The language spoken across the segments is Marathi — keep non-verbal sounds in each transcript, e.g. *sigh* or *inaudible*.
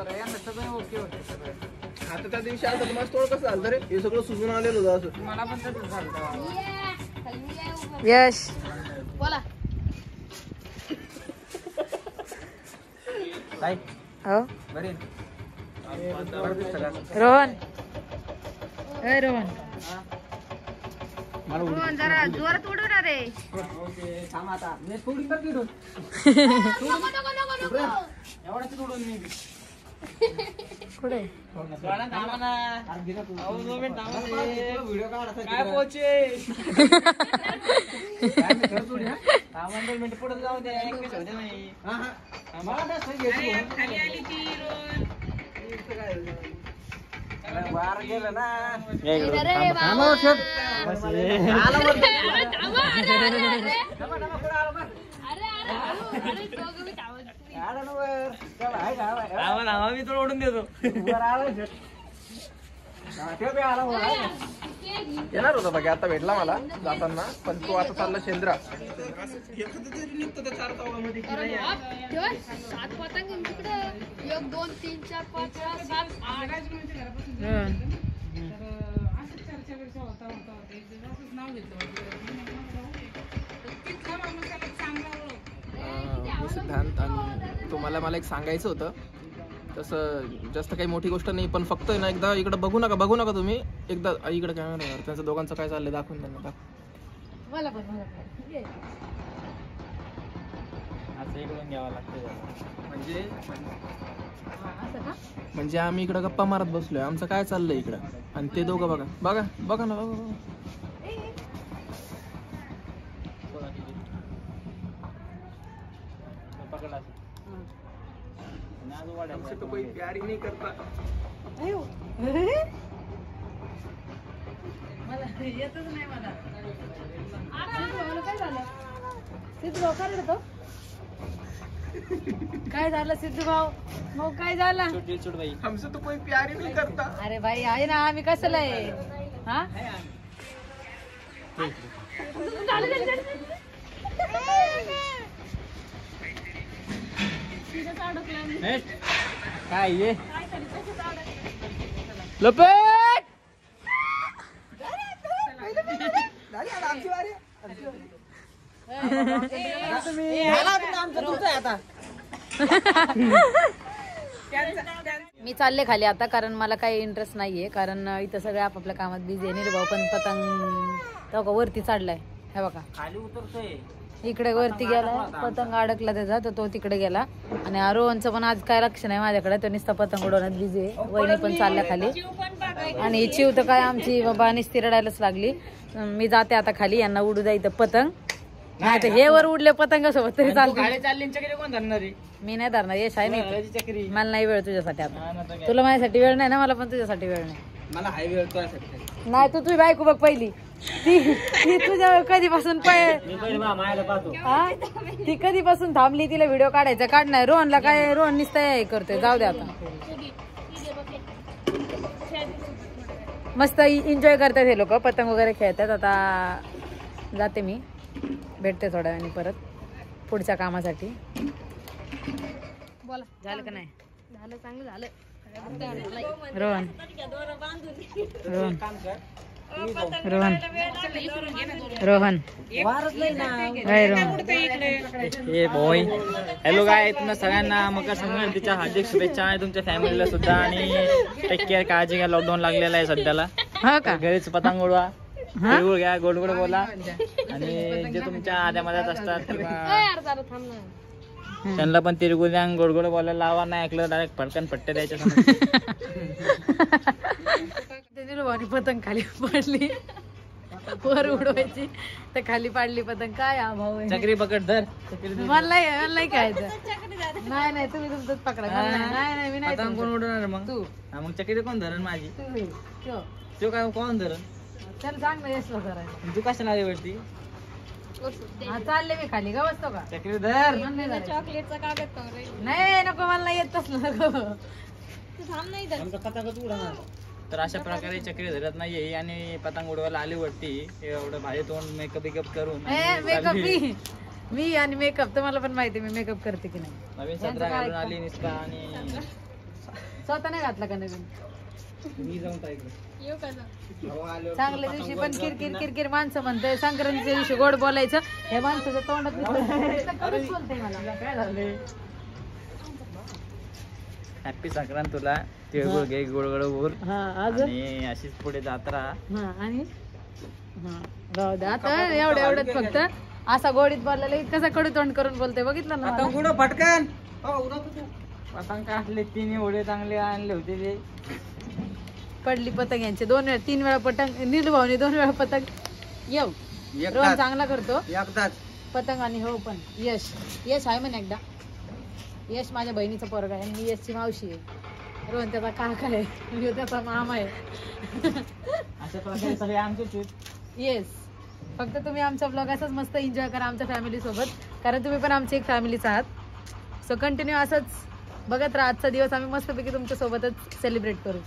बरोबर यांना सगळं ओके होते सगळं. आता त्या दिवशी आलं तुम्हाला तोड कसं झालं रे? हे सगळं सुजून आलेलं होतं असं. मला पण तसंच झालं यश बोला. काय हो. बरे रोहन. ए रोहन. रोहन जरा जोरात उडू ना रे. थांब आता. मी थोडी तर किडून नको *laughs* नको नको नको एवढाच सोडून मी. कुठे गेलं ना. आला आला ना? आहे. मी तुला ओढून देतो. हा? येणार होता बाकी आता भेटला मला जाताना पण तो आता चालला शेंद्रा दोन तीन चार पाच सिद्धांत आणि तुम्हाला मला एक सांगायचं होतं. तसं जास्त काही मोठी गोष्ट नाही पण फक्त ना एकदा इकडे बघू नका बघू नका तुम्ही. एकदा इकडे कॅमेरा त्यांचं दोघांचं काय चाललंय दाखवून त्यांना दाखव मला पण मला पण. ये. असं इकडून घ्यावं लागतं म्हणजे? असं का? म्हणजे आम्ही इकडे गप्पा मारत बसलोय. आमचं काय चाललंय इकडं? आणि ते दोघं बघा. बघा बघा ना बघा बघा. हमसे तो कोई प्यार ही नहीं करता येतच नाही मला. सिद्धू काय झालं सिद्धू भाऊ काय रडतो काय झालं सिद्धू भाऊ भाऊ काय झालं हमसे तो कोई प्यार ही नहीं करता अरे भाई आहे ना आम्ही कसलं आहे हा काय ये लपेट! मी चालले खाली आता कारण मला काही इंटरेस्ट नाहीये. कारण इथं सगळे आपापल्या कामात बिझी आहे. निर्भाऊ पण पतंग वरती चढलाय हे बघा. खाली उतरतोय. इकडे वरती गेला पतंग अडकला त्याचा तर तो तिकडे गेला. आणि आरोहनचं पण आज काय लक्ष नाही माझ्याकडे तो नुसता पतंग उडवण्यात बिझी आहे. वहिनी पण चालल्या खाली. आणि चिव तर काय आमची बाबा नुसती रडायलाच लागली. मी जाते आता खाली यांना उडू इथं पतंग. नाही तर हे वर उडले पतंग सोबत तरी चालते मी नाही धरणार यश आहे नाही मला नाही वेळ तुझ्यासाठी आता. तुला माझ्यासाठी वेळ नाही ना मला पण तुझ्यासाठी वेळ नाही. मला हायवे तुझ्यासाठी नाही तू तुझी बायको बघ पहिली. ती ती तुझ्या कधीपासून? ती कधीपासून थांबली तिला व्हिडिओ काढायचा काढणार रोहनला काय रोहन निसता हे करतोय. जाऊ दे आता. मस्त एन्जॉय करतात हे लोक. पतंग वगैरे खेळतात. आता जाते मी. भेटते थोड्या वेळाने परत पुढच्या कामासाठी. बोला. झालं का नाही? झालं चांगलं झालं. रोहन. रोहन. रोहन. रोहन. काय रोहन. हे बॉय हॅलो काय तुम्हाला सगळ्यांना मकर संक्रांतीच्या हार्दिक शुभेच्छा आहे. तुमच्या फॅमिलीला सुद्धा आणि टेक केअर काळजी घ्या. लॉकडाऊन लागलेला आहे सध्याला. हा का? घरीच पतंग उडवा. तिळगुळ घ्या गोड गोड बोला. आणि जे तुमच्या आद्या मध्यात असतात त्यांना पण तिळगुळ द्या आणि गोड गोड बोलायला लावा नाही ऐकलं डायरेक्ट फटकन पट्टे द्यायच्या *laughs* निरुभावानी पतंग खाली पडली. वर उडवायची. तर खाली पाडली पतंग. काय आहे? चक्री पकड धर. मला नाही मला नाही खायचं. नाही नाही तुम्ही तुमचंच पकडा. नाही नाही, मी नाही पतंग कोण तुमचं. उडवणार मग? तू. मग चक्री कोण धरण माझी? तू काय? कोण धरण? चल सांग ना येस करायला तू कशाला आली वरती? हा चालले मी खाली का बसतो का? चक्री धर. चॉकलेटचा कागद नाही नको मला नाही येत तसलं नको. तू थांब नाही इथं. आमचा पतंगच उडवणार. तर अशा प्रकारे चक्री धरत नाहीये. आणि पतंग उडवायला आली वरती. एवढं भारी तोंड मेकअप बिकअप करून. ए मेकअप चालली. मी. मी आणि मेकअप तुम्हाला पण माहिती आहे मी मेकअप करते की नाही. नवीन सदरा घालून आली निसता आणि स्वतः नाही घातला का नवीन? येऊ का जाऊ? चांगल्या दिवशी पण किरकिर किरकिर माणसं म्हणते संक्रांतीच्या दिवशी गोड बोलायचं. हे माणसाच्या तोंडात *laughs* बोलतंय मला? काय झालंय? हॅपी संक्रांत तुला तिळगुळ घे गोड गोड बोल हा अजून? आणि अशीच पुढे जात राहा. हा आणि? हा राहू आता एवढं एवढंच फक्त असा गोडीत बोललेला कसा कडू तोंड करून बोलते बघितलं ना? कुठं पटकन. पतंग असले तिन्ही ओढे चांगले आणले होते ते. पडली पतंग यांचे. दोन वेळा तीन वेळा पतंग नील भाऊनी दोन वेळा पतंग. येऊ. रोहन चांगला करतो. एकदाच. पतंग आणि हो पण. यश. यश आहे म्हणे एकदा. यश माझ्या बहिणीचा पोरगा आहे आणि मी यशची मावशी आहे. रोहन त्याचा काका आहे. ह्यो त्याचा मामा आहे. अशा प्रकारे सगळे आमचे येस फक्त तुम्ही आमचा ब्लॉग असाच मस्त एन्जॉय करा आमच्या फॅमिली सोबत. कारण तुम्ही पण आमची एक फॅमिलीच आहात. सो कंटिन्यू असंच बघत राहा. आजचा दिवस आम्ही मस्तपैकी तुमच्या सोबतच सेलिब्रेट करू.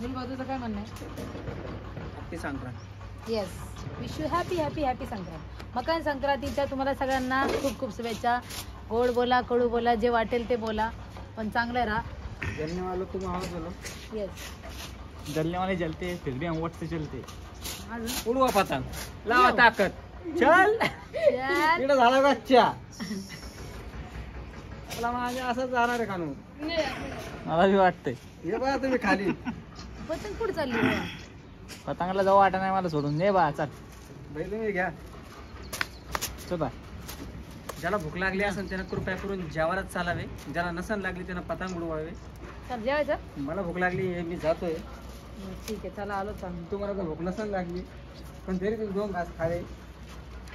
काय म्हणणं आहे? ते Sankrant. Yes wish you happy happy happy Sankrant. मकर संक्रांतीच्या तुम्हाला सगळ्यांना खूप खूप शुभेच्छा. गोड बोला कडू बोला जे वाटेल ते बोला. पण चांगलं राहा. धन्यवाद तुम आवाज बोलो. येस जलने वाले जलते फिर भी हम वट से चलते उडवा पतंग. लावा ताकद. चल. *laughs* इकडे झाला मला माझे असंच जाणार आहे कानून मला बी वाटतंय. हे बघा तुम्ही खाली. *laughs* पतंग कुठं चालली? पतंगाला जाऊ वाटा नाही मला सोडून. दे बा चल. बाई तुम्ही घ्या. चल ज्याला भूक लागली असेल त्यानं कृपया करून जेवारच चालावे. ज्याला नसन लागली त्यानं पतंग उडवावे. चल जेवायचं? मला भूक लागली हे मी जातोय. ठीक आहे चला आलो चांगलं तुम्हाला तर भूक नसन लागली. पण तरी तुम्ही दोन घास खाले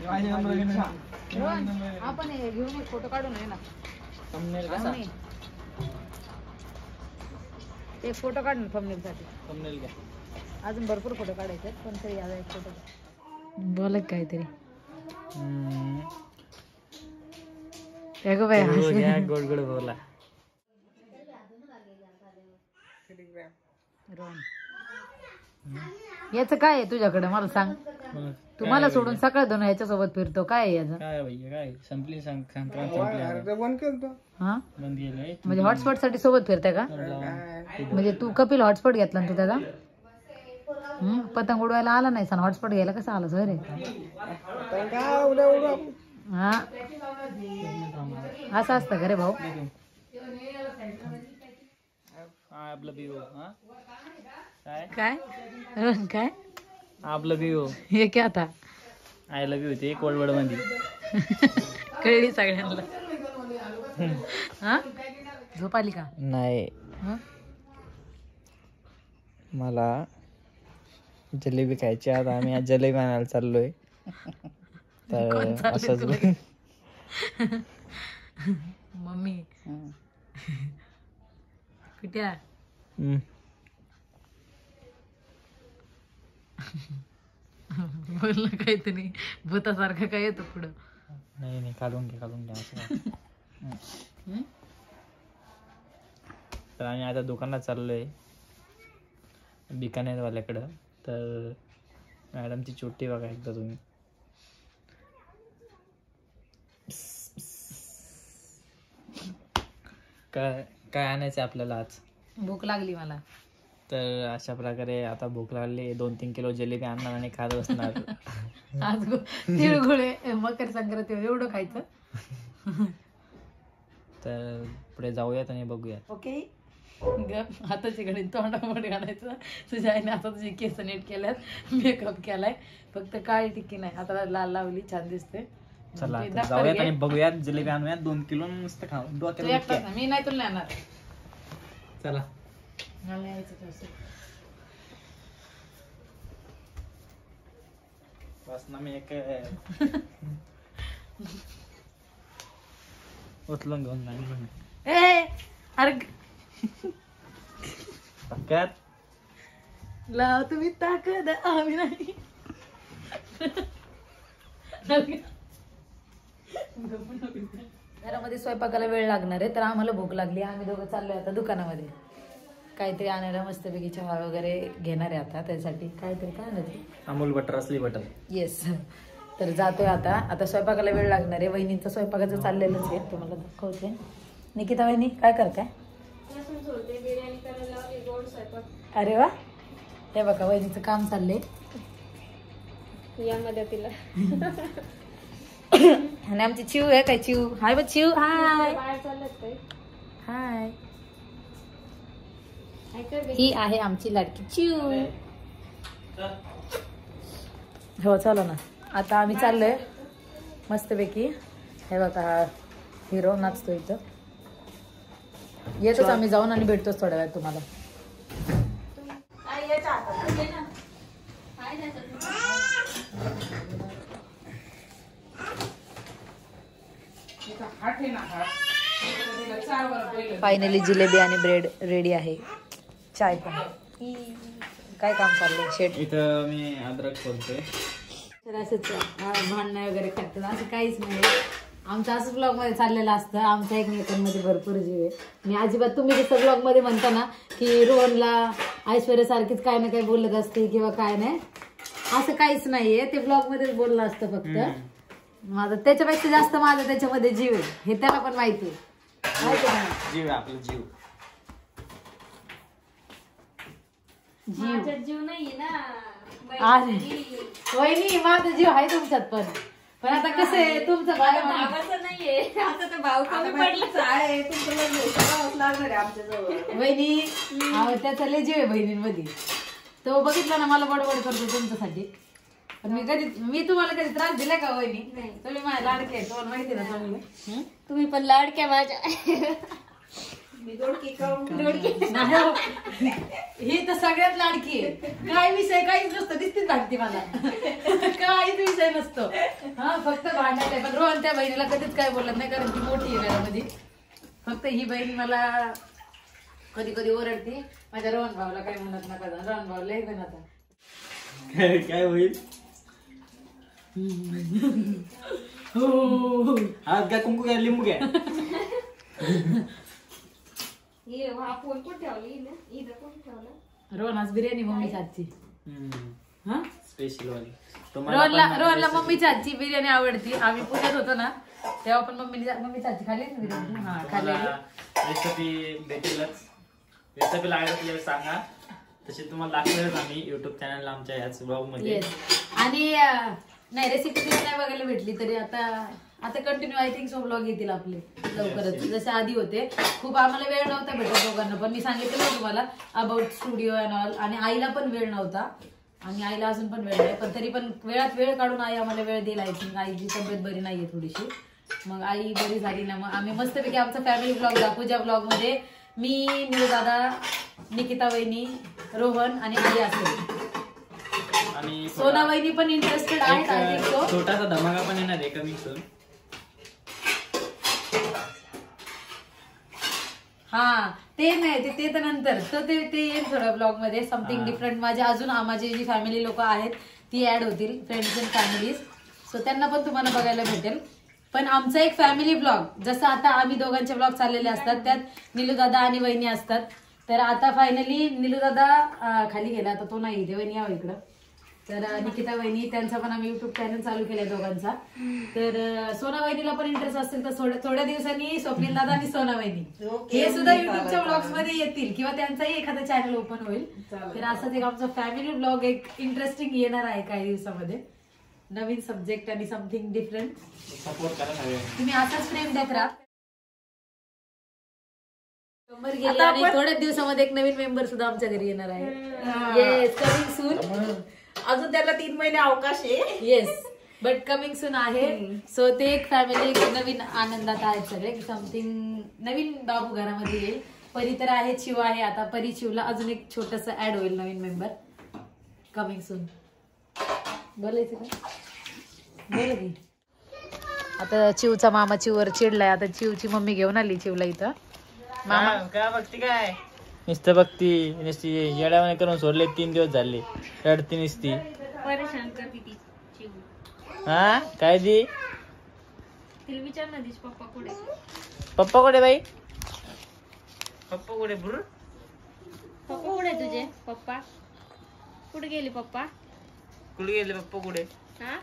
रोहन, आपण हे घेऊन एक फोटो काढून आहे ना. Thumbnail असं नाही. एक फोटो काढ ना thumbnail साठी. Thumbnail घ्या. अजून भरपूर फोटो काढायचे आहेत, पण तरी याचा एक फोटो बोला काहीतरी. हम्म. काय गं बाई हो, घ्या, गोड गोड बोला. याच काय आहे तुझ्याकडे? मला सांग. तुम्हाला सोडून सकाळ दोन ह्याच्या सोबत फिरतो. काय आहे याचं? काय भैया काय संपली सं- संक्रांत संपली आता. बंद केलं हा? बंद केलंय म्हणजे हॉटस्पॉटसाठी सोबत फिरताय का? म्हणजे तू कपिल हॉटस्पॉट घेतला ना तू त्याचा? हम्म, पतंग उडवायला आला नाही सण हॉटस्पॉट घ्यायला? कसं आला सर काय हा असं असतं का रे भाऊ? हा, आपलं बिओ हा? काय? काय? आपलं बिओ हे काय आता. आय लव्ह यू ते कोळवडमध्ये. *laughs* कळली सगळ्यांना. हा? झोप आली का? नाही. हं? मला जलेबी खायची आता आम्ही आज जलेबी आणायला चाललोय. तर असंच *laughs* मम्मी. कुठे आहे? हम्म. *laughs* बोललं काहीतरी भूतासारखं काय येतं पुढं? नाही नाही काढून घ्या काढून घ्या असं? *laughs* तर आम्ही आता दुकानात चाललोय बिकानेरवाल्याकडं. तर मॅडमची चोटी बघा एकदा तुम्ही. काय काय आणायचं आपल्याला आज? भूक लागली मला. तर अशा प्रकारे आता भूक लागली. दोन तीन किलो जिलेबी आणणार आणि खात बसणार. *laughs* आज तिळगुळे मकर संक्रांती एवढं खायचं. तर पुढे जाऊयात आणि बघूयात. ओके. ग हाताची घडी तोंडामध्ये घालायचं. तुझ्या आईने आता तुझी केस नीट केल्यात मेकअप केलाय. फक्त काळी टिक्की नाही. आता लाल लावली छान दिसते चला जाऊयात. आणि बघूयात. जिलेबी आणूयात. दोन किलो मस्त खाऊ मी नाही तुला चला. मला यायचं तसं. बस ना मी एक *laughs* उचलून घेऊन जाईन ए अरे पक्क्यात लाव तुम्ही ताकद आम्ही नाही. घरामध्ये स्वयंपाकाला वेळ लागणार आहे तर आम्हाला भूक लागली. आम्ही दोघं चाललोय आता दुकानामध्ये. काहीतरी आणायला मस्तपैकी चहा वगैरे घेणार आहे आता त्यासाठी काहीतरी काय आणायचं अमूल बटर असली बटर. येस तर जातोय आता. आता स्वयंपाकाला वेळ लागणार आहे. वहिनींचं स्वयंपाकाचं चाललेलंच आहे तुम्हाला दाखवते. निकिता वहिनी काय करताय? अरे वा. हे बघा वहिनीचं काम चाललंय. या मदतीला. आणि आमची चिव आहे काय चिव हाय बघ चिव हाय. हाय. ही आहे आमची लाडकी. चिव हो चला ना. आता आम्ही चाललोय मस्तपैकी. हे बघा हा हिरो नाचतो इथं. येतोच आम्ही जाऊन आणि भेटतोच थोड्या वेळात तुम्हाला. फायनली जिलेबी आणि ब्रेड रेडी आहे. चाय पण. काय काम चाललंय? शेट. इथं मी अद्रक खोलतोय. तर असंच भांडणं वगैरे करतात. असं काहीच नाही. आमचं असंच ब्लॉगमध्ये चाललेलं असतं. आमच्या एकमेकांमध्ये भरपूर जीव आहे. मी अजिबात तुम्ही जसं ब्लॉगमध्ये म्हणता ना की रोहनला ऐश्वर्या सारखीच काय ना काय बोलत असते किंवा काय नाही. असं काहीच नाहीये. ते ब्लॉग मध्येच बोलणं असतं फक्त. माझं त्याच्यापेक्षा जास्त माझं त्याच्यामध्ये जीव आहे. हे त्याला पण माहिती आहे. माहिती आहे का? जीव आहे आपला जीव. माझ्यात जीव नाहीये ना. अरे वहिनी माझा जीव आहे तुमच्यात पण. पण आता कसं आहे तुमचं भाव मला- भावाचं नाहीये. आता तर भाऊ कमी पडला. वहिनी अहो, त्याचा लय जीव आहे बहिणींमध्ये. तो बघितला ना मला बडबड करतो तुमच्यासाठी. पण मी कधी मी तुम्हाला कधी त्रास दिला का वहिनी? तुम्ही माझ्या लाडके आहे तुम्हाला माहिती आहे ना चांगलं हं? तुम्ही पण लाडक्या माझ्या. नाही हो. ही तर सगळ्यात लाडकी आहे. काय विषय काहीच नसतं. दिसतीच भांडती मला. काहीच विषय नसतो. हा फक्त भांडायचं आहे. पण रोहन त्या बहिणीला कधीच काय बोलत नाही कारण ती मोठी आहे घरामध्ये. फक्त ही बहीण मला कधी कधी ओरडते. माझ्या रोहन भाऊला काय म्हणत नका जाऊ. रोहन भाऊ लय पण आता काय काय होईल? हा. काय कुंकू काय लिंबू काय *laughs* हे हा फोन कुठे ठेवली? इथं इथं कुठे ठेवलं? रोहन आज बिर्याणी हातची हा? स्पेशल वाली. रोहनला पण रोहनला मम्मीच्या हातची बिर्याणी आवडती. आम्ही पुण्यात होतो ना तेव्हा पण मम्मी ना बिर्याणी. हा खाल्लेली रेसिपी भेटेलच. रेसिपी लागली आपल्याला सांगा. तशी तुम्हाला दाखवेलच आम्ही युट्यूब चॅनलला आमच्या याच ब्लॉगमध्ये. येस आणि अं, नाही रेसिपी तुम्ही नाही बघायला भेटली तरी आता आता continue I think so blog येतील आपले लवकरच. जसे आधी होते. खूप आम्हाला वेळ नव्हता भेटत दोघांना पण मी सांगितलं ना तुम्हाला अबाउट स्टुडिओ अँड ऑल आणि आईला पण वेळ नव्हता. आणि आईला अजून पण वेळ नाही पण तरी पण वेळात वेळ काढून आई आम्हाला वेळ दिला आय थिंक आईची तब्येत बरी नाहीये थोडीशी. मग आई बरी झाली ना. मग आम्ही मस्तपैकी आमचा फॅमिली ब्लॉग दाखवू ज्या ब्लॉगमध्ये मी निरू दादा निकिता वहिनी रोहन आणि आई असेल. आणि सोना वहिनी पण इंटरेस्टेड आहेत आय थिंक सो एक छोटासा धमाका पण येणार आहे कमी सोन हा ते नाही ते ते तर नंतर. तर ते ते येईल थोड्या ब्लॉगमध्ये समथिंग डिफरंट माझे अजून माझी जी फॅमिली लोक आहेत ती ऍड होतील फ्रेंड्स अँड फॅमिलीज सो त्यांना पण तुम्हाला बघायला भेटेल. पण आमचा एक फॅमिली ब्लॉग जसं आता आम्ही दोघांचे ब्लॉग चाललेले असतात त्यात निलूदादा आणि वहिनी असतात. तर आता फायनली निलूदादा खाली गेला आता तो नाही इथे वहिनी इकडं. तर निकिता वहिनी त्यांचा पण आम्ही युट्यूब चॅनल चालू केलाय दोघांचा. तर सोना वहिनीला पण इंटरेस्ट असेल तर थोड्या दिवसांनी स्वप्नील दादा आणि सोना वहिनी. हे सुद्धा युट्यूबच्या ब्लॉग्समध्ये येतील किंवा त्यांचाही एखादा चॅनल ओपन होईल. तर असंच एक आमचा फॅमिली ब्लॉग एक इंटरेस्टिंग येणार आहे काही दिवसामध्ये. नवीन सब्जेक्ट आणि समथिंग डिफरंट सपोर्ट करा सगळ्यांनी तुम्ही असाच प्रेम देत राहा. शंभर गेले आणि थोड्याच दिवसामध्ये एक नवीन मेंबर सुद्धा आमच्या घरी येणार आहे. येस कमिंग सून अजून त्याला तीन महिने अवकाश आहे. येस बट कमिंग सून आहे. सो ते एक फॅमिली एक नवीन आनंदात आहेत सगळे. समथिंग नवीन बाबू घरामध्ये येईल. परी तर आहे शिव आहे. आता परी शिवला अजून एक छोटस ऍड होईल नवीन मेंबर कमिंग सून बोलायचं का? बोला की. आता चिवचा मामा चिववर चिडलाय. आता चिवची मम्मी घेऊन आली चिवला इथं. मामा काय बघती काय? नुसतं बघती नुसती. येड्यावाने करून सोडले तीन दिवस झाले. रडती नुसती. परेशान करते ती चिव हा? काय दी तिला विचार ना तिचे पप्पा कुठे पप्पा कुठे बाई? पप्पा कुठे बुर पप्पा कुठे तुझे? पप्पा? कुठे गेले पप्पा? कुठे गेले पप्पा कुठे? हा?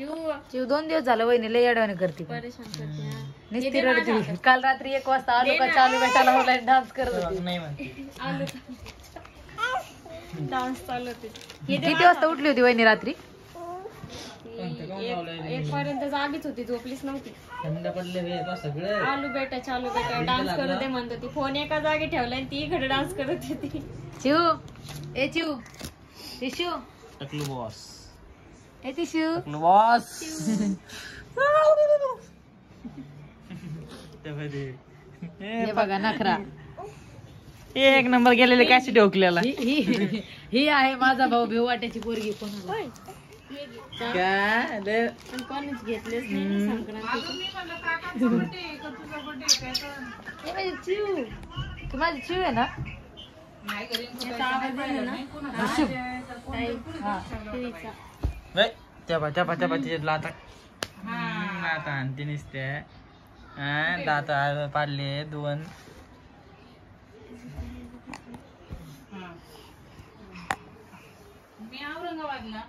चिव चिव दोन दिवस झालं येडवाने करते परेशान करते हा. नुसती रडती. काल रात्री एक वाजता आलो का चालू भेटायला मला डान्स करत होती. नाही म्हणते. आलू. डान्स चालू होते. किती वाजता उठली होती वहिनी रात्री? एक पर्यंत जागीच होती झोपलीच नव्हती. थंड पडले हे बा सगळं. आलू बेटा चालू बेटा डान्स करू दे म्हणत होती. फोन एका जागी ठेवला आणि ती इकडे डान्स करत होती. चिव ए चिव टिशू टकलू बॉस. ए टिशू टकलू बॉस हे बघा नखरा एक नंबर गेलेले कॅशी ठोकलेला ही ही- ही आहे माझा भाऊ भिव वाट्याची पोरगी कोणीच घेतलेच नाही हे माझी चिव तू माझी चिव आहे ना त्या त्या पा त्या पा तिचे लाता लाता आणते नुसते. दात पाडले दोन. मी औरंगाबादला.